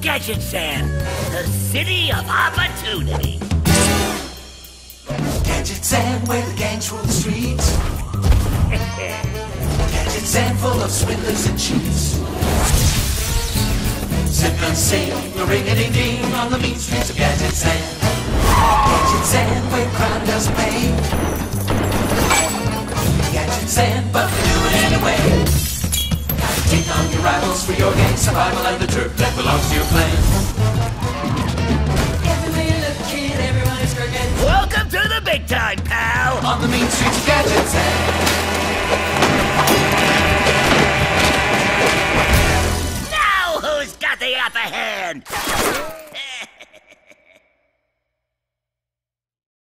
Gadgetzan, the city of opportunity. Gadgetzan, where the gangs rule the streets. Gadgetzan, full of swindlers and cheats. Zip and sing, a ring a ding ding on the mean streets of Gadgetzan. Gadget Sand, where crime doesn't pay. Gadgetzan, but on your rivals for your gang survival and the turf that belongs to your clan. Everywhere you look, kid, everyone is crooked. Welcome to the big time, pal. On the mean streets of Gadgetzan. Now who's got the upper hand?